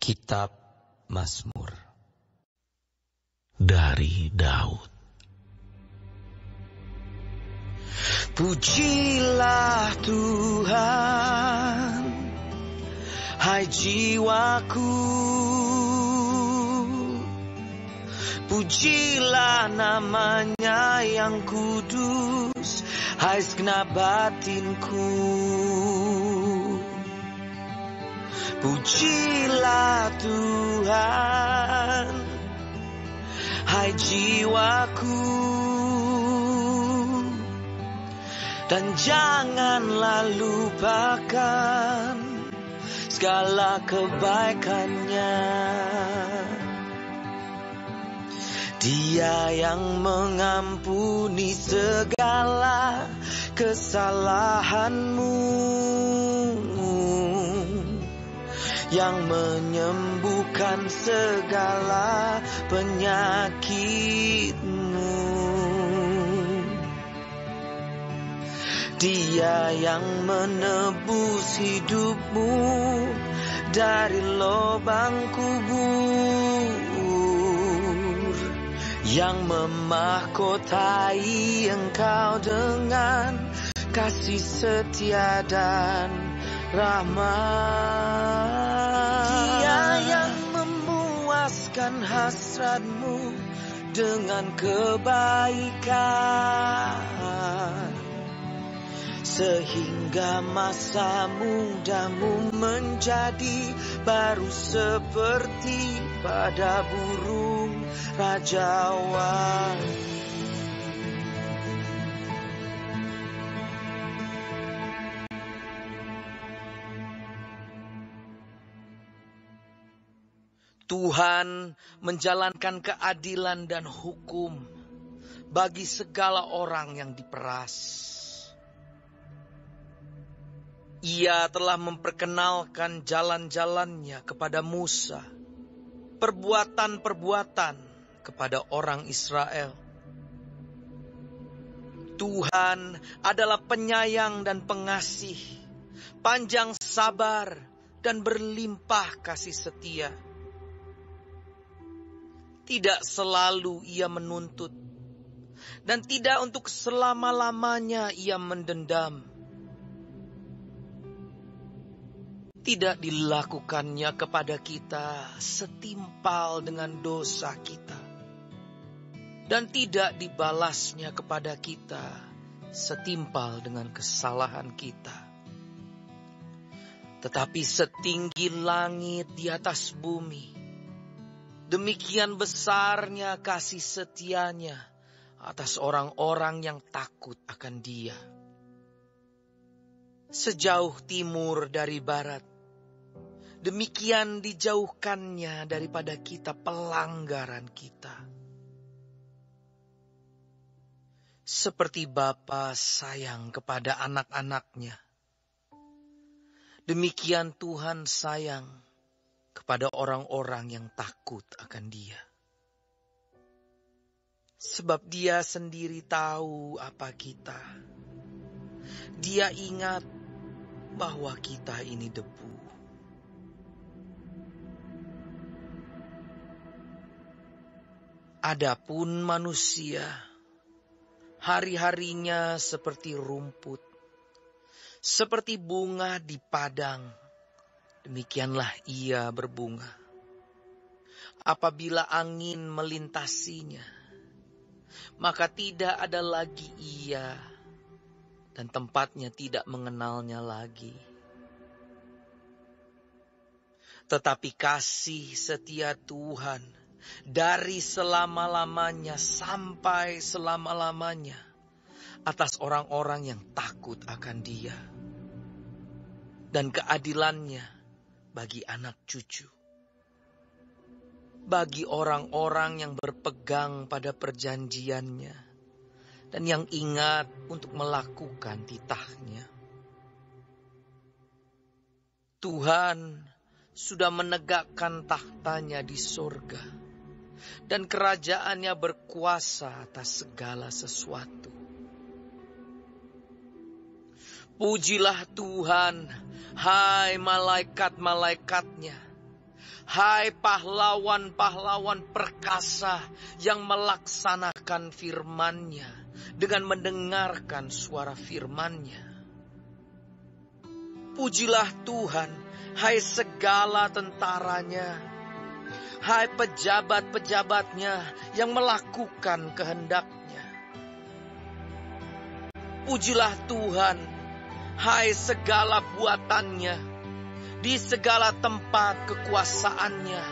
Kitab Mazmur dari Daud. Pujilah Tuhan, hai jiwaku. Pujilah namanya yang kudus, hai segenap batinku. Pujilah Tuhan, hai jiwaku, dan janganlah lupakan segala kebaikannya. Dia yang mengampuni segala kesalahanmu yang menyembuhkan segala penyakitmu. Dia yang menebus hidupmu dari lubang kubur, yang memahkotai engkau dengan kasih setia dan rahmat. Dia yang memuaskan hasratmu dengan kebaikan. Sehingga masa mudamu menjadi baru seperti pada burung rajawan. Tuhan menjalankan keadilan dan hukum bagi segala orang yang diperas. Ia telah memperkenalkan jalan-jalannya kepada Musa, perbuatan-perbuatan kepada orang Israel. Tuhan adalah penyayang dan pengasih, panjang sabar dan berlimpah kasih setia tidak selalu ia menuntut, dan tidak untuk selama-lamanya ia mendendam. Tidak dilakukannya kepada kita setimpal dengan dosa kita, dan tidak dibalasnya kepada kita setimpal dengan kesalahan kita. Tetapi setinggi langit di atas bumi, Demikian besarnya kasih setianya atas orang-orang yang takut akan Dia. Sejauh timur dari barat, demikian dijauhkannya daripada kita pelanggaran kita. Seperti Bapa sayang kepada anak-anaknya, demikian Tuhan sayang kepada orang-orang yang takut akan Dia. Sebab Dia sendiri tahu apa kita. Dia ingat bahwa kita ini debu. Adapun manusia, hari-harinya seperti rumput, seperti bunga di padang demikianlah ia berbunga. Apabila angin melintasinya, maka tidak ada lagi ia dan tempatnya tidak mengenalnya lagi. Tetapi kasih setia Tuhan dari selama-lamanya sampai selama-lamanya atas orang-orang yang takut akan Dia, dan keadilannya bagi anak cucu, bagi orang-orang yang berpegang pada perjanjiannya, dan yang ingat untuk melakukan titahnya. Tuhan sudah menegakkan tahtanya di sorga, dan kerajaannya berkuasa atas segala sesuatu. Pujilah Tuhan, hai malaikat-malaikatnya, Hai pahlawan-pahlawan perkasa yang melaksanakan firman-Nya dengan mendengarkan suara firman-Nya. Pujilah Tuhan, hai segala tentaranya, hai pejabat-pejabatnya yang melakukan kehendaknya. Pujilah Tuhan, hai segala buatannya, di segala tempat kekuasaannya.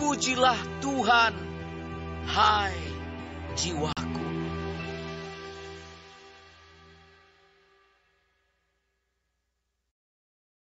Pujilah Tuhan, hai jiwaku.